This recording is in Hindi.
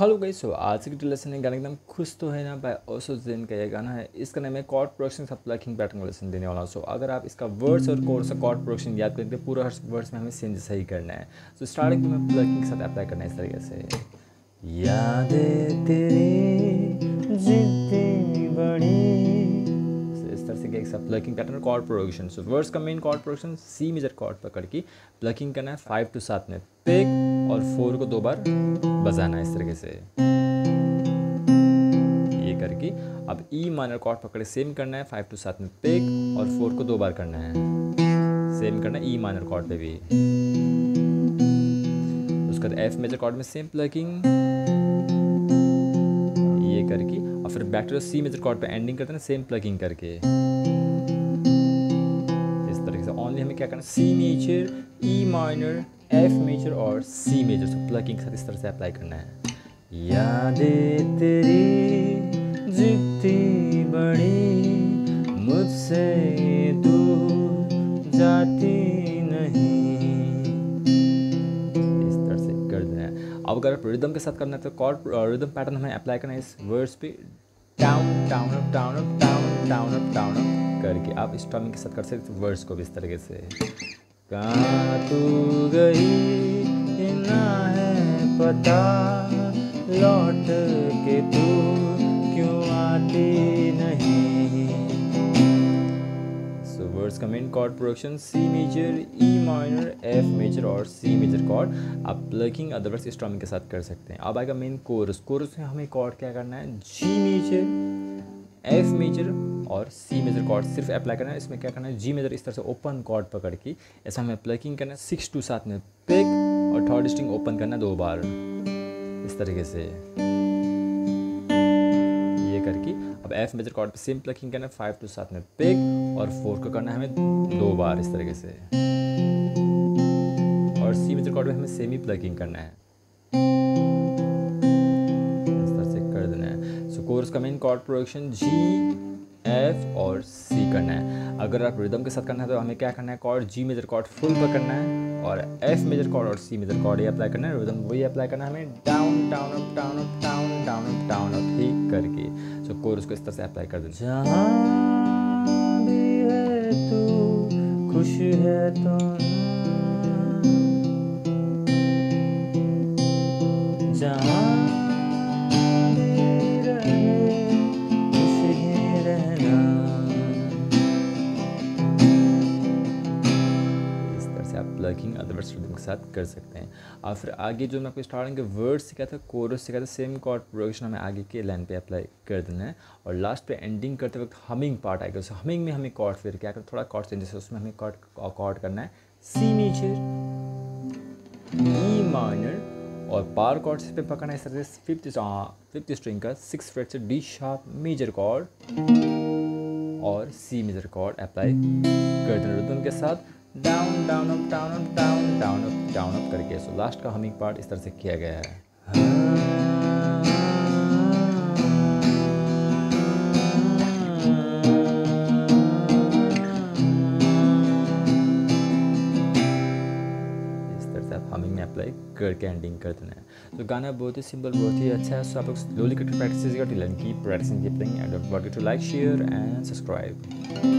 हेलो गई सो आज की लेसन है, गाना एकदम खुश तो है ना बाय ओसो जेन का ये गाना है, इसका नाम है chord production sub plucking pattern का लेसन देने वाला हूँ। सो अगर आप इसका वर्ड्स और कोर्स कॉर्ड प्रोडक्शन याद करें तो पूरा हर वर्ड्स में हमें सेंज सही करना है। सो स्टार्टिंग में प्लकिंग के साथ अप्लाई करना है इस तरीके से। यादें तेरी एक sub plucking pattern chord production so words का main chord production C major chord पकड़ के प्लकिंग करना है फाइव टू सात में। पिक और फोर को दो बार बजाना है इस तरीके से। ये करके अब ई माइनर कॉर्ड पकड़े सेम करना है फाइव टू सात में। पिक और फोर को दो बार करना है। सेम करना है ई माइनर कॉर्ड पे भी। उसके बाद एफ़ मेजर कॉर्ड में सेम प्लगिंग ये करके और फिर back to C major chord पे एंडिंग करते हैं सेम प्लगिंग करके। तरीके से ओनली हमें क्या करना है? C major E minor F major और सी मेजर से प्लगिंग के साथ इस तरह से अप्लाई करना है। यादें तेरी जितनी बड़ी, मुझसे तू जाती है। अब अगर रिदम के साथ करना है तो कॉर्ड रिदम पैटर्न हमें अप्लाई करना है इस वर्ड्स पे। Down down up down up down down up down up करके। आप स्टॉमिंग के साथ कर सकते वर्ड्स को भी इस तरीके से। तू गई ना है पता, लौट के तू क्यों आती का main chord production C major E minor F major और सी मेजर कॉर्ड आप प्लगिंग अदरवाइज़ स्ट्रमिंग के साथ कर सकते हैं। अब आएगा मेन कोरस कोरस में हमें कॉर्ड क्या करना है? जी मेजर एफ़ मेजर और सी मेजर कॉर्ड सिर्फ़ अप्लाई करना है, इसमें क्या करना है जी मेजर इस तरह से ओपन कॉर्ड पकड़ के ऐसा हमें प्लकिंग करना है सिक्स टू सात में पिक और थर्ड स्ट्रिंग ओपन करना है दो बार। इस तरीके से। ये करके अब एफ़ मेजर कॉर्ड पे सेम प्लकिंग करना है फाइव टू सात में पिक और फोर को करना है हमें दो बार इस तरीके से। और सी मेजर कॉर्ड में हमें सेम ही प्लकिंग करना है। इस तरह से कर देना है। सो कोर्स का main chord production G F और सी करना है। अगर आप रिदम के साथ करना है तो हमें क्या करना है? Chord G major chord full पर करना है और एफ़ मेजर कॉर्ड और सी मेजर कॉर्ड ये अप्लाई करना है। रिदम वही अप्लाई करना है हमें। Down down up down up down down up down up ही करके। सो कोर्स को इस तरह से अप्लाई कर देना। जहाँ भी है तू, खुश है तो प्लगिंग अदरवाइज़ रिदम के साथ कर सकते हैं। और फिर आगे जो मैं आपको स्टार्टिंग के वर्ड सिखाया था कोरस सिखाया था सेम कॉर्ड प्रोडक्शन हमें आगे के लाइन पे अप्लाई कर देना है। और लास्ट पे एंडिंग करते वक्त हमिंग पार्ट आएगा। उस हमिंग में हमें कॉर्ड फिर क्या कर थोड़ा कॉर्ड चेंजेस है उसमें हमें कॉर्ड कॉर्ड करना है। सी मेजर ई माइनर और पार कॉर्ड पे पकड़ना है। इस तरह से फिफ्थ फिफ्थ स्ट्रिंग का सिक्स फ्रेट से डी शार्प मेजर कॉर्ड और सी मेजर कॉर्ड अप्लाई कर देना रिदम के साथ down down up down up down down up down up करके। सो लास्ट का हमिंग पार्ट इस तरह से किया गया है। करके एंडिंग कर देना है। तो गाना बहुत ही सिंपल बहुत ही अच्छा है। सो आप लोग स्लोली करके प्रैक्टिस कीजिएगा till end keep practicing and don't to like share and subscribe